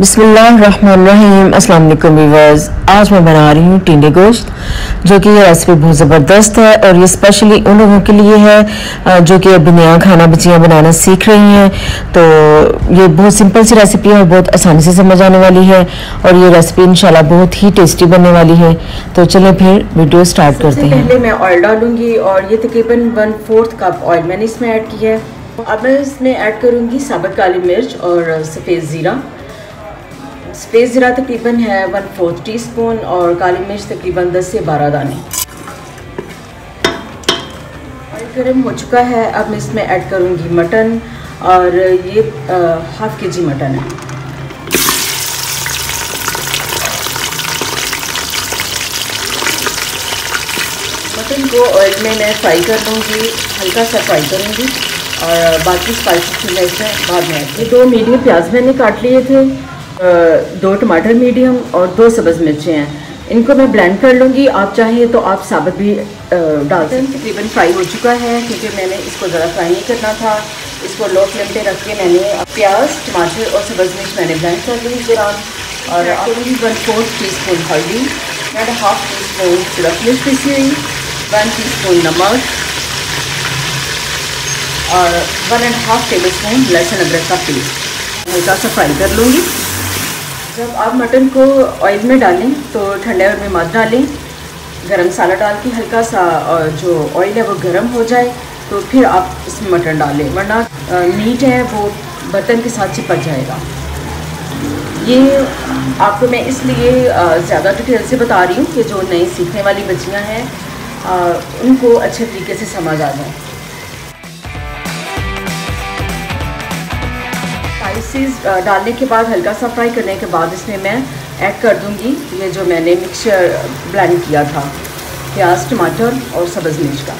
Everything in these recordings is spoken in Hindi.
बिस्मिल्लाहिर्रहमानिर्रहीम। अस्सलाम वालेकुम व्यूअर्स आज मैं बना रही हूँ टिंडे गोश्त जो कि ये रेसिपी बहुत ज़बरदस्त है और ये स्पेशली उन लोगों के लिए है जो कि अभी नया खाना बचियाँ बनाना सीख रही हैं। तो ये बहुत सिंपल सी रेसिपी है और बहुत आसानी से समझ आने वाली है और ये रेसिपी इंशाल्लाह बहुत ही टेस्टी बनने वाली है। तो चलें फिर वीडियो स्टार्ट करते हैं। पहले मैं ऑयल डालूँगी और ये तकरीबन वन फोर्थ कप ऑयल मैंने इसमें ऐड किया है। अब मैं इसमें ऐड करूँगी साबुत काली मिर्च और सफ़ेद ज़ीरा। सफ़ेद ज़रा तकरीबन है वन फोर्थ टी स्पून और काली मिर्च तकरीबन दस से बारह दाने। ऑयल गर्म हो चुका है, अब मैं इसमें ऐड करूँगी मटन और ये हाफ़ के जी मटन है। मटन को ऑयल में मैं फ्राई कर लूँगी हल्का सा फ्राई करूँगी और बाकी स्पाइसेस मैं इसमें बाद में ये दो मीडियम प्याज मैंने काट लिए थे। दो टमाटर मीडियम और दो सब्ज़ मिर्चें हैं। इनको मैं ब्लेंड कर लूँगी। आप चाहें तो आप साबित भी डाल सकते हैं। तकरीबन फ्राई हो चुका है क्योंकि मैंने इसको ज़रा फ्राई नहीं करना था। इसको लो फ्लेम पे रख के मैंने प्याज टमाटर और सब्ज़ मिर्च मैंने ब्लेंड कर ली दौरान। और वन फोर्थ टी स्पून हल्दी एंड हाफ़ टी स्पून सिरप मिर्च पीसी हुई वन टी स्पून नमक और one and half tablespoon लहसुन अदरक का पेस्ट। हल्का सा फ्राई कर लूँगी। जब आप मटन को ऑयल में डालें तो ठंडे ऑयल में मत डालें, गरम मसाला डाल के हल्का सा जो ऑयल है वो गर्म हो जाए तो फिर आप इसमें मटन डालें, वरना मीट है वो बर्तन के साथ चिपक जाएगा। ये आपको मैं इसलिए ज़्यादा डिटेल से बता रही हूँ कि जो नई सीखने वाली बच्चियाँ हैं उनको अच्छे तरीके से समझ आ जाए। स्पाइसेस डालने के बाद हल्का सा फ्राई करने के बाद इसमें मैं ऐड कर दूँगी। ये जो मैंने मिक्सचर ब्लेंड किया था, प्याज, टमाटर और सब्ज़ मिर्च का।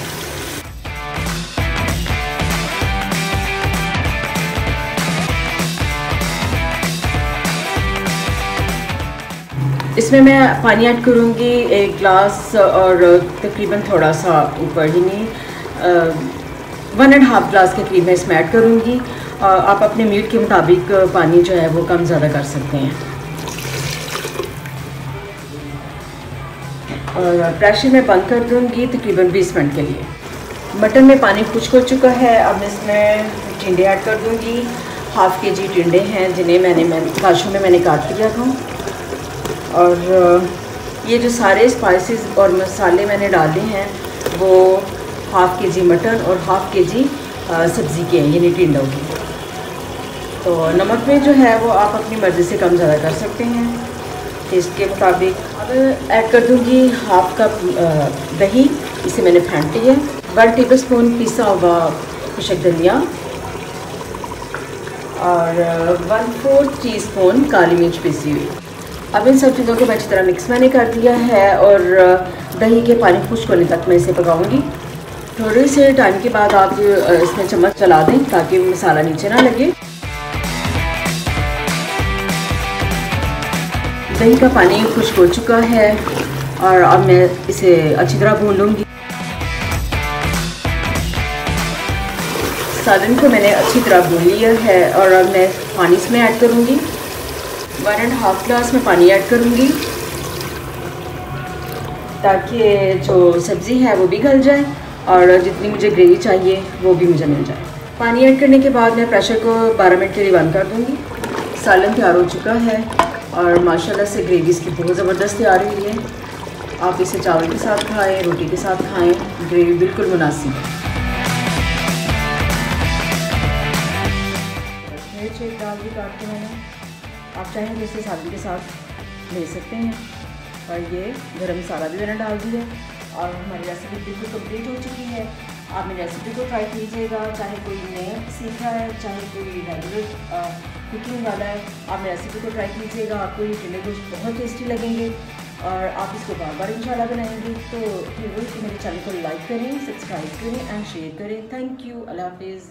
इसमें मैं पानी ऐड करूँगी, एक ग्लास और तकरीबन थोड़ा सा ऊपर ही नहीं वन एंड हाफ़ ग्लास के करीब मैं इसमें ऐड करूँगी। आप अपने मीट के मुताबिक पानी जो है वो कम ज़्यादा कर सकते हैं। और प्रेशर में बंद कर दूँगी तकरीबन 20 मिनट के लिए। मटन में पानी खुश्क हो चुका है। अब मैं इसमें टिंडे ऐड कर दूँगी। हाफ़ के जी टिंडे हैं, जिन्हें मैंने, मैं काशों में मैंने काट लिया था। और ये जो सारे स्पाइसेस और मसाले मैंने डाले हैं, वो हाफ़ के जी मटन और हाफ़ के जी सब्ज़ी के हैं यानी टिंडों की तो नमक में जो है वो आप अपनी मर्ज़ी से कम ज़्यादा कर सकते हैं। टेस्ट के मुताबिक अब ऐड कर दूँगी हाफ़ कप दही, इसे मैंने फेंट लिया वन टेबल स्पून पिसा हुआ खुशक धनिया और वन फोर्थ टी स्पून काली मिर्च पीसी हुई। अब इन सब चीज़ों को मैं अच्छी तरह मिक्स मैंने कर दिया है और दही के पानी खुश्क होने तक मैं इसे पकाऊँगी। थोड़े से टाइम के बाद आप इसमें चम्मच चला दें ताकि मसाला नीचे ना लगे। दही का पानी खुश्क हो चुका है और अब मैं इसे अच्छी तरह भून लूँगी। सालन को मैंने अच्छी तरह भून लिया है और अब मैं पानी इसमें ऐड करूँगी। वन एंड हाफ़ ग्लास में पानी ऐड करूँगी ताकि जो सब्ज़ी है वो भी गल जाए। और जितनी मुझे ग्रेवी चाहिए, वो भी मुझे मिल जाए। पानी ऐड करने के बाद मैं प्रेशर को 12 मिनट के लिए बंद कर दूँगी। सालन तैयार हो चुका है और माशाल्लाह से ग्रेवी इसकी बहुत ज़बरदस्त तैयार हुई है। आप इसे चावल के साथ खाएँ, रोटी के साथ खाएँ ग्रेवी बिल्कुल मुनासिब है। मिर्च एक दाल भी काट के मैंने, आप चाहें तो इसे सादी के साथ ले सकते हैं। और ये गर्म मसाला भी मैंने डाल दिया और हमारी रेसिपी बिल्कुल कंप्लीट हो चुकी है। आप मेरी रेसिपी को ट्राई कीजिएगा, चाहे कोई नया सीखा है, चाहे कोई रेगुलर कुकिंग वाला है आप मेरी रेसिपी को ट्राई कीजिएगा, आपको ये टिंडे गोश्त बहुत टेस्टी लगेंगे और आप इसको बार बार इंशाल्लाह बनाएँगे। तो फिर वो मेरे चैनल को लाइक करें सब्सक्राइब करें एंड शेयर करें। थैंक यू अल्लाह हाफिज़